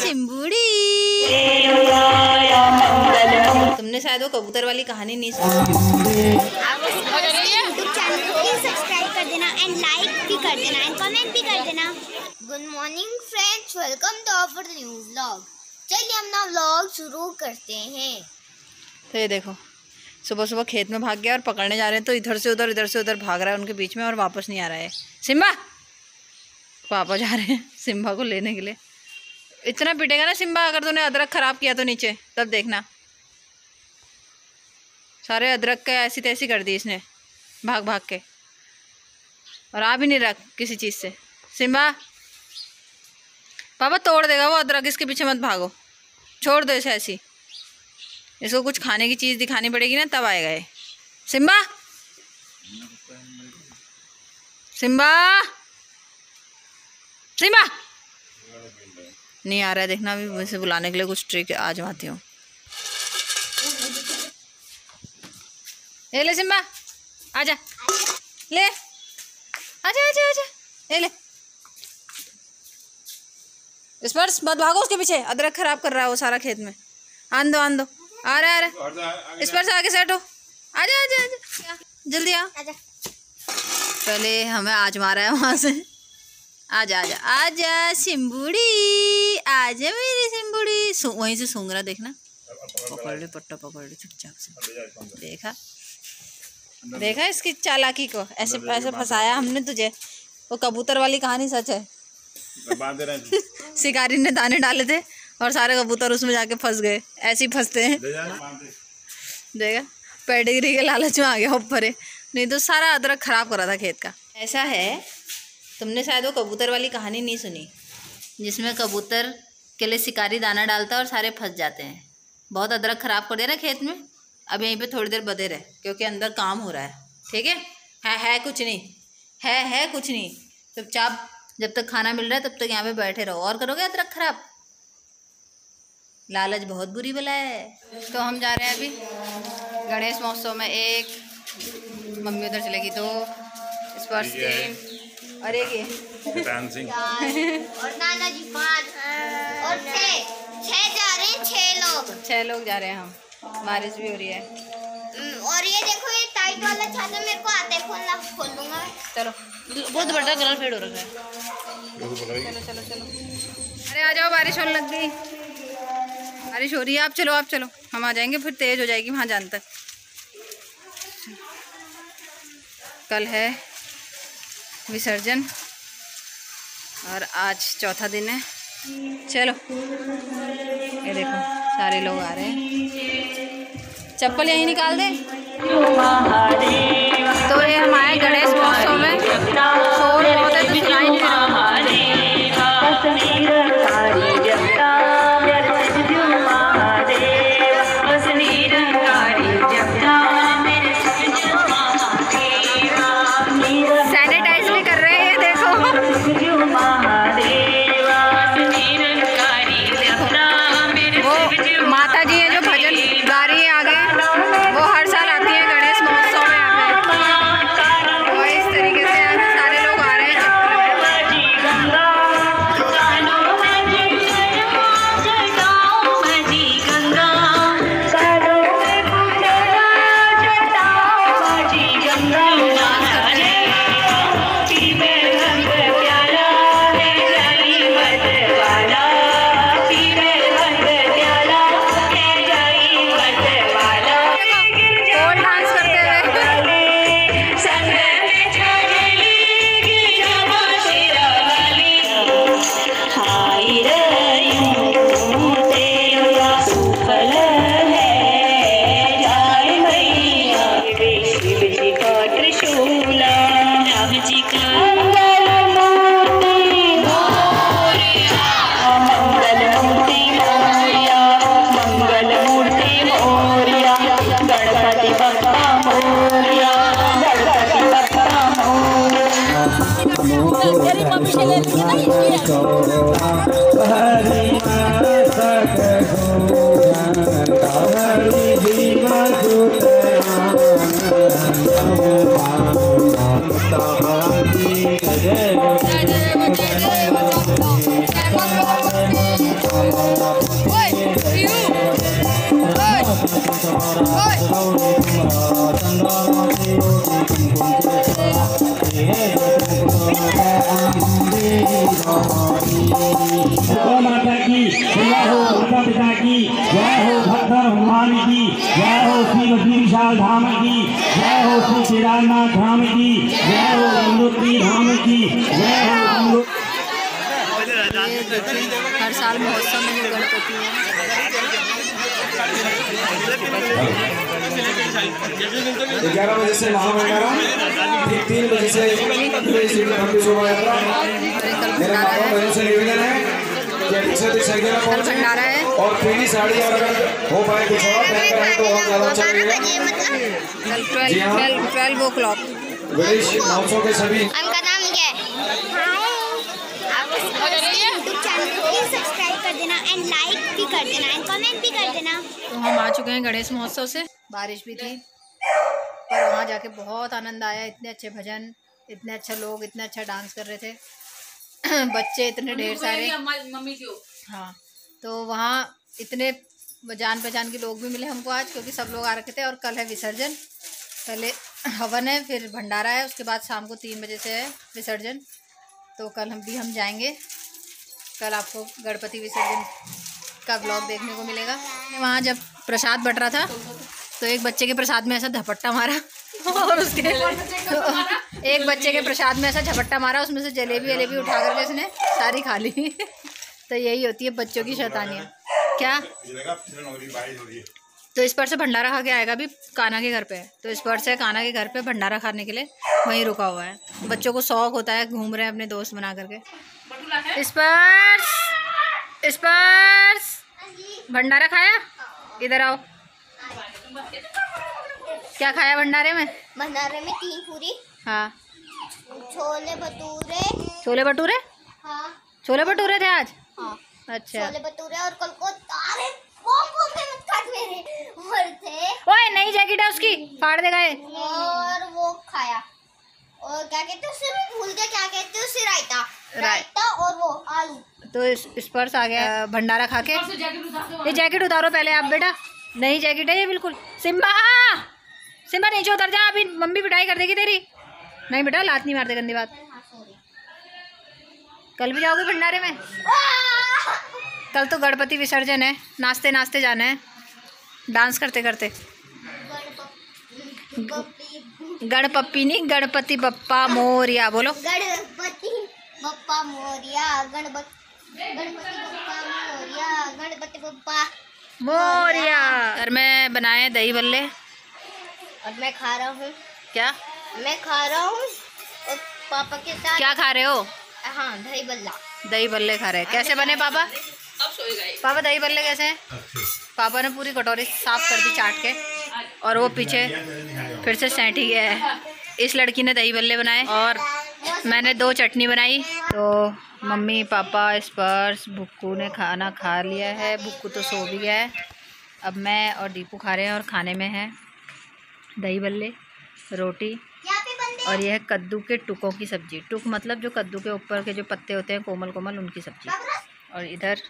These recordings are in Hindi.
सिम्बुड़ी तुमने शायद वो कबूतर वाली कहानी नहीं सुनी। आप चैनल को सब्सक्राइब कर देना एंड लाइक भी कर देना एंड कमेंट भी कर देना। Good morning friends welcome to our new vlog चलिए हम ना व्लॉग शुरू करते हैं। तो ये देखो सुबह सुबह खेत में भाग गया और पकड़ने जा रहे हैं तो इधर से उधर इधर से उधर भाग रहा है उनके बीच में और वापस नहीं आ रहा है। सिम्बा? पापा जा रहे हैं सिम्बा को लेने के लिए। इतना पिटेगा ना सिम्बा, अगर तूने अदरक खराब किया तो नीचे, तब देखना। सारे अदरक का ऐसी तैसी कर दी इसने, भाग भाग के। और आ भी नहीं रहा किसी चीज़ से। सिम्बा, पापा तोड़ देगा वो अदरक, इसके पीछे मत भागो। छोड़ दो इसे ऐसी। इसको कुछ खाने की चीज़ दिखानी पड़ेगी ना, तब आएगा ये। सिम्बा! सिम्बा! सिम्बा! नहीं आ रहा है देखना अभी मुझसे बुलाने के लिए कुछ ट्रिक आजमाती हूँ। ये ले सिम्बा आजा ले। आजा आजा आजा ये ले। स्पर्श मत भागो उसके पीछे। अदरक खराब कर रहा है वो सारा खेत में। आन दो आन दो। आ रहा है आ रहा है। स्पर्श आगे सेट हो आजा आजा आजा जल्दी आ। आजा पहले हमें आज मारा है वहाँ से। आजा आजा आजा सिम्बुड़ी आजा मेरी सिम्बुड़ी वहीं से सूंघ रहा देखना। पकड़ ले पट्टा पकड़ ले चुपचाप से। देखा। देखा इसकी चालाकी को। ऐसे ऐसे फंसाया हमने तुझे। वो कबूतर वाली कहानी सच है। शिकारी ने दाने डाले थे और सारे कबूतर उसमें जाके फंस गए। ऐसे ही फंसते हैं। देखा? पेडिग्री के लालच में आ गया ऊपर नहीं तो सारा अदरक खराब करा था खेत का। ऐसा है तुमने शायद वो कबूतर वाली कहानी नहीं सुनी। जिसमें कबूतर के लिए शिकारी दाना डालता है और सारे फंस जाते हैं। बहुत अदरक खराब कर दिया ना खेत में। अब यहीं पे थोड़ी देर बदे रहे क्योंकि अंदर काम हो रहा है। ठीक है? है है कुछ नहीं। है है कुछ नहीं। चुपचाप जब तक खाना मिल रहा है तब तक यहाँ पे बैठे रहो। और करोगे अदरक खराब? लालच बहुत बुरी बला है। तो हम जा रहे हैं अभी गणेश महोत्सव में। एक मम्मी उधर चलेगी दो। स्पर्श और एक ये। डांसिंग और नाना जी पाँच और छः छः जा रहे हैं छः लोग। छह लोग जा रहे हैं हम। बारिश भी हो रही है। हम्म, और ये देखो ये टाइट वाला छाता मेरे को आता है खोलना खोल दूँगा चलो। बहुत बड़ा कलर फेड हो रखा है। चलो चलो चलो। अरे आ जाओ बारिश होने लग गई। बारिश हो रही है। आप चलो आप चलो। हम आ जाएँगे फिर तेज हो जाएगी वहाँ जान तक। कल है। विसर्जन। और आज चौथा दिन है। चलो, ये देखो, सारे लोग आ रहे हैं। चप्पल यहीं निकाल दे। तो ये हमारे गणेश महोत्सव में। शोर बहुत है तो सुनाई नहीं की जय हो माता पिता की जय हो भक्त हनुमान की जय हो श्री बद्री विशाल धाम की जय हो श्री केदारनाथ धाम की जय हो गंगोत्री धाम की जय हो गंगो हर साल महोत्सव में जो गणपति है। ग्यारह बजे से महामंडलम ठीक तीन बजे से शोभा यात्रा मेरे माता बहन से निवेदन है। भंडारा है। और पीली साड़ी अगर हो पाए कुछ और पहन कर तो और ज़्यादा अच्छा लगेगा। मतलब जी ट्वेल्व हाँ। Twelve twelve o'clock Ganesh Mahotsav के सभी। उनका नाम क्या है? आप यूट्यूब चैनल को प्लीज़ सब्सक्राइब कर देना एंड लाइक भी कर देना एंड कमेंट भी कर देना। तो हम आ चुके हैं गणेश महोत्सव से। बारिश भी थी पर वहाँ जाके बहुत आनंद आया। इतने अच्छे भजन इतने अच्छे लोग इतने अच्छा डांस कर रहे थे। बच्चे इतने ढेर सारे। मम्मी हाँ तो वहाँ इतने जान पहचान के लोग भी मिले हमको आज क्योंकि सब लोग आ रखे थे और कल है विसर्जन। पहले हवन है फिर भंडारा है उसके बाद शाम को तीन बजे से है विसर्जन। तो कल हम भी हम जाएँगे। कल आपको गणपति विसर्जन का ब्लॉग देखने को मिलेगा। वहाँ जब प्रसाद बट रहा था तो एक बच्चे के प्रसाद में ऐसा धपट्टा मारा और उसके एक बच्चे के प्रसाद में ऐसा झपट्टा मारा उसमें से जलेबी वलेबी उठा करके उसने सारी खा ली। तो यही होती है बच्चों की शैतानियाँ। क्या? तो इस पर से भंडारा खा के आएगा अभी काना के घर पे। तो इस पर से काना के घर पे भंडारा खाने के लिए वहीं रुका हुआ है। बच्चों को शौक होता है घूम रहे हैं अपने दोस्त बना करके स्पर्श स्पर्श भंडारा खाया? इधर आओ। क्या खाया भंडारे में? भंडारे में तीन पूरी। हाँ। छोले भटूरे। छोले भटूरे? हाँ। छोले भटूरे थे आज? हाँ। अच्छा। छोले भटूरे और कल को अरे थे। ओए नई जैकेट है उसकी। फाड़ दे गए और वो खाया। और क्या कहते हैं उसे? मैं भूल गया क्या कहते हैं उसे? रायता। रायता और वो आलू। तो इस स्पर्श आ गया। भंडारा खा के। ये जैकेट उतारो पहले आप बेटा। नई जैकेट है ये बिल्कुल। सिम्बा! सिम्बा नीचे उतर जा। अभी मम्मी पिटाई कर देगी तेरी। नहीं बेटा लात नहीं मारते गंदी बात। कल भी जाओगे भंडारे में? कल तो गणपति विसर्जन है नाचते नाचते जाना है। डांस करते करते। गणपप्पी नहीं गणपति बप्पा मोरिया बोलो। गणपति बप्पा मोरिया गणपति गणपति बप्पा मोरिया गणपति बप्पा। मोरिया। घर में बनाए दही बल्ले। और मैं खा रहा हूँ। क्या? मैं खा रहा हूँ और पापा के साथ क्या खा रहे हो? हाँ दही बल्ला। दही बल्ले खा रहे हैं। कैसे बने पापा? अब सोएगा ये। पापा दही बल्ले कैसे हैं? पापा ने पूरी कटोरी साफ़ कर दी चाट के और वो पीछे फिर से सैंटी गया है। इस लड़की ने दही बल्ले बनाए और मैंने दो चटनी बनाई। तो मम्मी पापा स्पर्श बुक्कू ने खाना खा लिया है। बुक्कू तो सो भी गया है। अब मैं और दीपू खा रहे हैं और खाने में है दही बल्ले रोटी। और यह है कद्दू के टुकों की सब्ज़ी। टुक मतलब जो कद्दू के ऊपर के जो पत्ते होते हैं कोमल कोमल उनकी सब्ज़ी। और इधर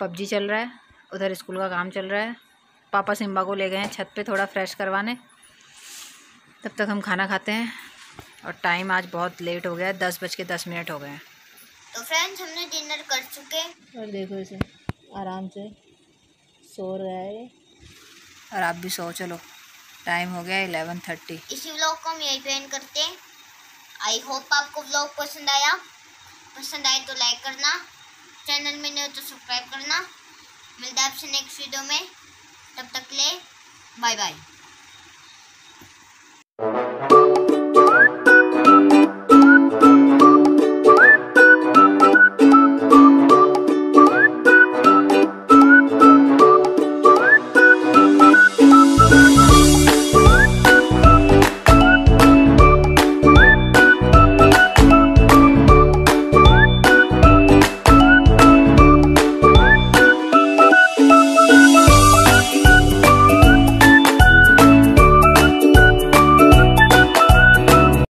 पबजी चल रहा है उधर स्कूल का काम चल रहा है। पापा सिम्बा को ले गए हैं छत पे थोड़ा फ्रेश करवाने। तब तक हम खाना खाते हैं। और टाइम आज बहुत लेट हो गया है दस बज के दस मिनट हो गए हैं। तो फ्रेंड्स हमने डिनर कर चुके और देखो इसे आराम से सो रहा है। और आप भी सो चलो। टाइम हो गया इलेवन थर्टी। इसी व्लॉग को हम यहीं पे एंड करते हैं। आई होप आपको व्लॉग पसंद आया। पसंद आए तो लाइक करना। चैनल में नहीं हो तो सब्सक्राइब करना। मिलता है आपसे नेक्स्ट वीडियो में। तब तक ले बाय बाय